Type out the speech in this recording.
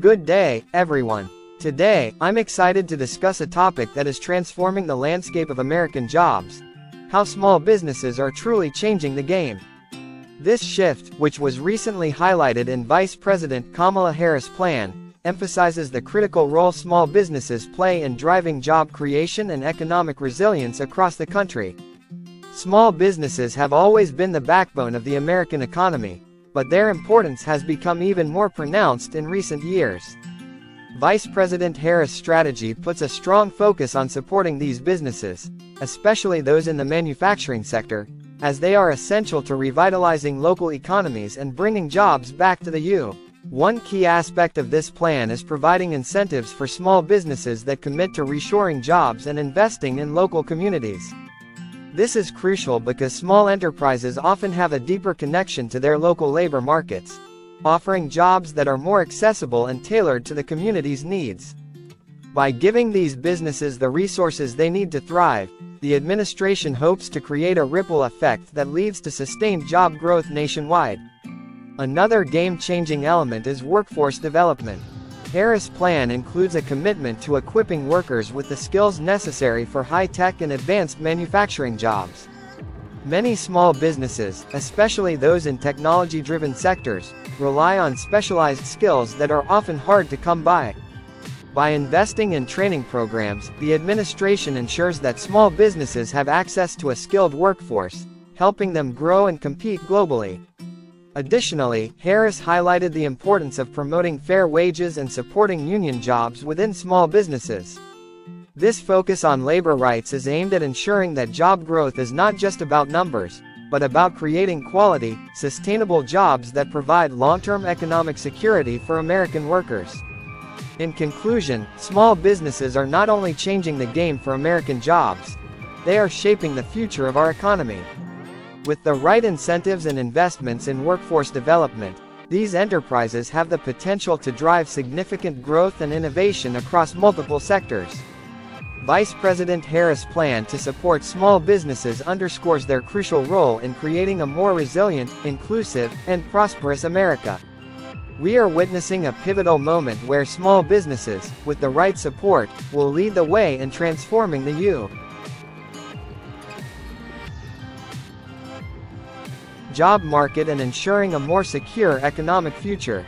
Good day, everyone. Today, I'm excited to discuss a topic that is transforming the landscape of American jobs. How small businesses are truly changing the game. This shift, which was recently highlighted in Vice President Kamala Harris' plan, emphasizes the critical role small businesses play in driving job creation and economic resilience across the country. Small businesses have always been the backbone of the American economy, but their importance has become even more pronounced in recent years. Vice President Harris' strategy puts a strong focus on supporting these businesses, especially those in the manufacturing sector, as they are essential to revitalizing local economies and bringing jobs back to the U. One key aspect of this plan is providing incentives for small businesses that commit to reshoring jobs and investing in local communities. This is crucial because small enterprises often have a deeper connection to their local labor markets, offering jobs that are more accessible and tailored to the community's needs. By giving these businesses the resources they need to thrive, the administration hopes to create a ripple effect that leads to sustained job growth nationwide. Another game-changing element is workforce development. Harris' plan includes a commitment to equipping workers with the skills necessary for high-tech and advanced manufacturing jobs. Many small businesses, especially those in technology-driven sectors, rely on specialized skills that are often hard to come by. By investing in training programs, the administration ensures that small businesses have access to a skilled workforce, helping them grow and compete globally. Additionally, Harris highlighted the importance of promoting fair wages and supporting union jobs within small businesses. This focus on labor rights is aimed at ensuring that job growth is not just about numbers, but about creating quality, sustainable jobs that provide long-term economic security for American workers. In conclusion, small businesses are not only changing the game for American jobs, they are shaping the future of our economy. With the right incentives and investments in workforce development, these enterprises have the potential to drive significant growth and innovation across multiple sectors. Vice President Harris' plan to support small businesses underscores their crucial role in creating a more resilient, inclusive, and prosperous America. We are witnessing a pivotal moment where small businesses, with the right support, will lead the way in transforming the U. job market and ensuring a more secure economic future.